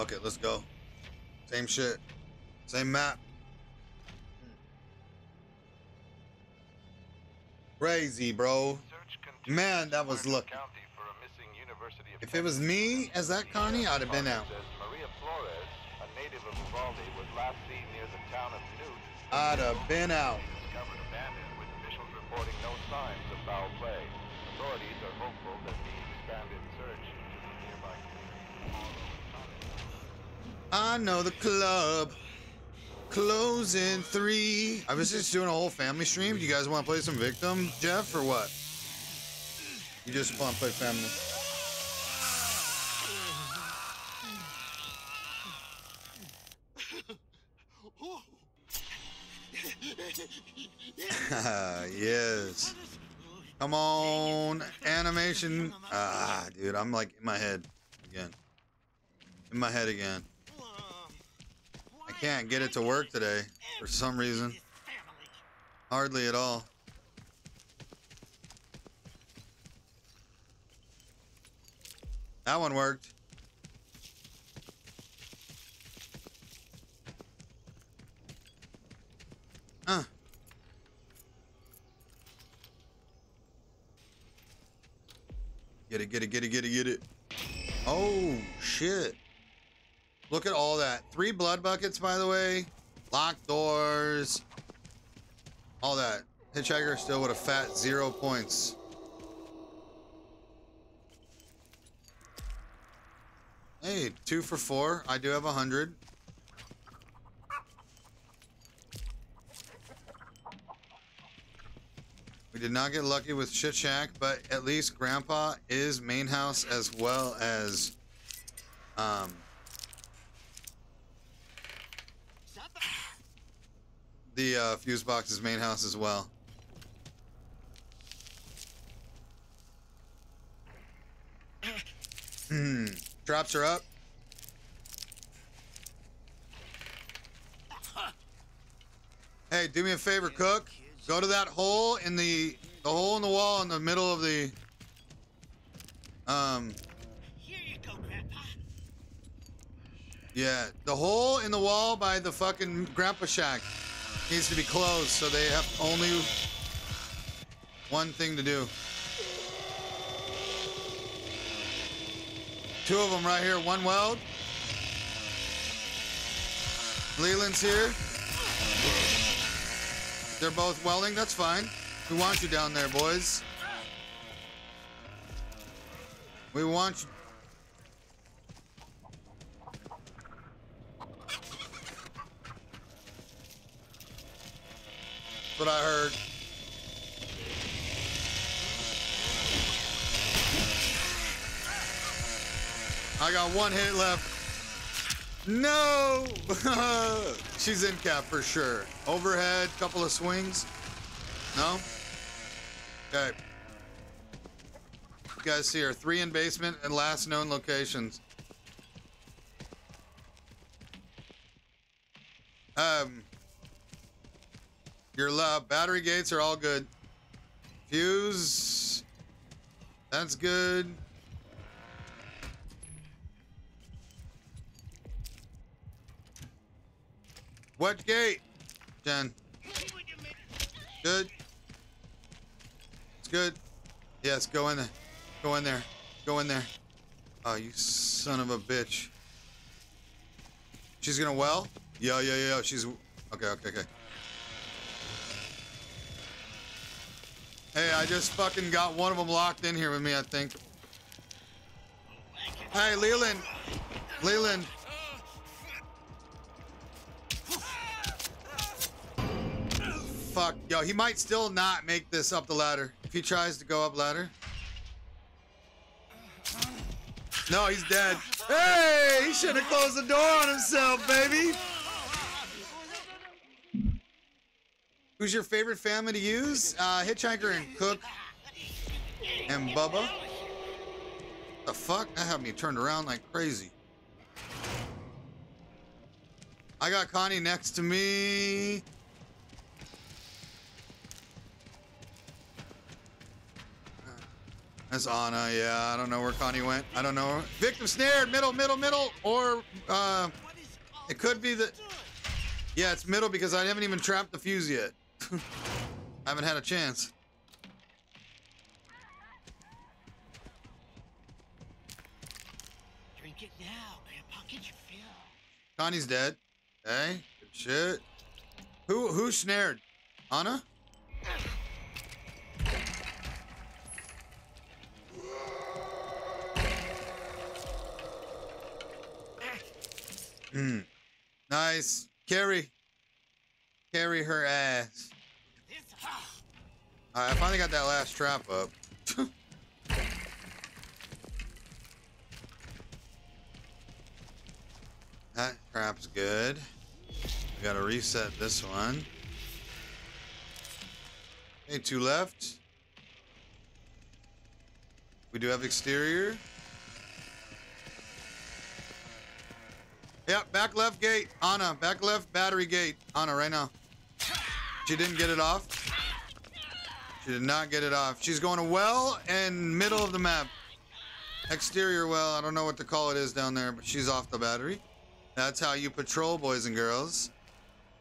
Okay, let's go. Same shit. Same map. Crazy, bro. Man, that was lucky. If it was me as that Connie, I'd have been out. Maria Flores, a native of Uvalde, was last seen near the town of Newt. I'd have been out. Discovered abandoned, with officials reporting no signs of foul play. Authorities are hopeful that the expanded search I know the club. Closing three. I was just doing a whole family stream. Do you guys want to play some Victim, Jeff, or what? You just want to play family? yes. Come on, animation. Ah, dude, I'm like in my head again. In my head again. Can't get it to work today for some reason. Hardly at all. That one worked. Huh. Get it, get it, get it, get it, get it. Oh, shit. Look at all that. Three blood buckets, by the way. Locked doors. All that. Hitchhiker still with a fat zero points. Hey, two for four. I do have a hundred. We did not get lucky with Shit Shack, but at least Grandpa is main house as well as um the uh, fuse box's main house as well. Hmm. Traps are up. Hey, do me a favor, Cook. Go to that hole in the the hole in the wall in the middle of the um Here you go, Grandpa. yeah, the hole in the wall by the fucking grandpa shack needs to be closed so they have only one thing to do. Two of them right here, one weld. Leland's here. They're both welding, that's fine. We want you down there, boys. We want you. What I heard. I got one hit left. No! She's in cap for sure. Overhead, couple of swings. No? Okay. You guys see her. Three in basement and last known locations. Um, your uh, battery gates are all good. Fuse, that's good. What gate, Jen? Good. It's good. Yes, go in there. Go in there. Go in there. Oh, you son of a bitch. She's gonna well? Yeah, yeah, yeah. she's... Okay, okay, okay. Hey, I just fucking got one of them locked in here with me, I think. Hey, Leland. Leland. Fuck. Yo, he might still not make this up the ladder. If he tries to go up ladder. No, he's dead. Hey, he should have closed the door on himself, baby. Who's your favorite family to use? Uh, Hitchhiker and Cook and Bubba. The fuck? That had me turned around like crazy. I got Connie next to me. That's Ana. Yeah, I don't know where Connie went. I don't know. Victim snared. Middle, middle, middle. Or uh, it could be that. Yeah, it's middle because I haven't even trapped the fuse yet. I haven't had a chance. Drink it now, Grandpa. Get your fill. Connie's dead. Okay, good shit. Who who snared? Ana? Hmm. Nice. Carry. Carry her ass. I finally got that last trap up. that trap's good. We gotta reset this one. Okay, two left. We do have exterior. Yep, back left gate. Ana, back left battery gate. Ana, right now. She didn't get it off. She did not get it off. She's going to well and middle of the map. Exterior well, I don't know what to call it is down there, but she's off the battery. That's how you patrol, boys and girls.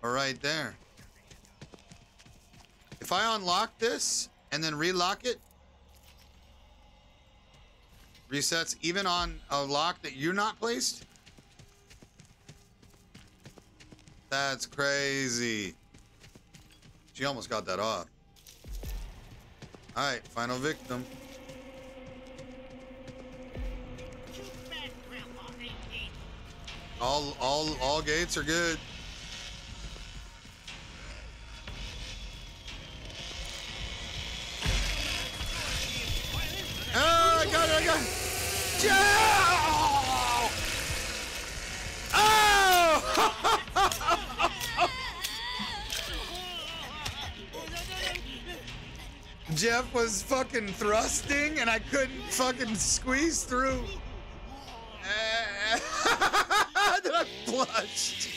All right there. If I unlock this and then relock it, resets even on a lock that you're not placed. That's crazy. She almost got that off. All right, final victim. All all all gates are good. Oh, I got it, I got it. Joe! Jeff was fucking thrusting and I couldn't fucking squeeze through. I blushed.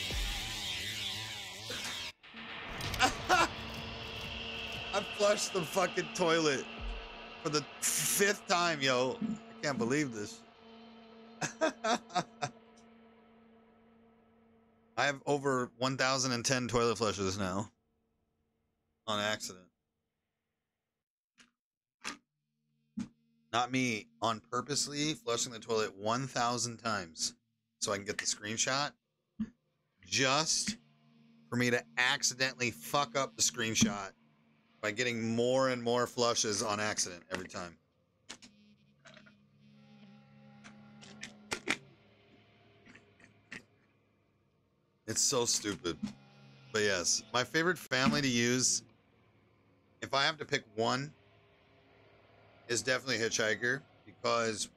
I flushed the fucking toilet for the fifth time, yo. I can't believe this. I have over 1,010 toilet flushes now on accident. Not me on purposely flushing the toilet 1,000 times so I can get the screenshot. Just for me to accidentally fuck up the screenshot by getting more and more flushes on accident every time. It's so stupid. But yes, my favorite family to use, if I have to pick one, is definitely Hitchhiker because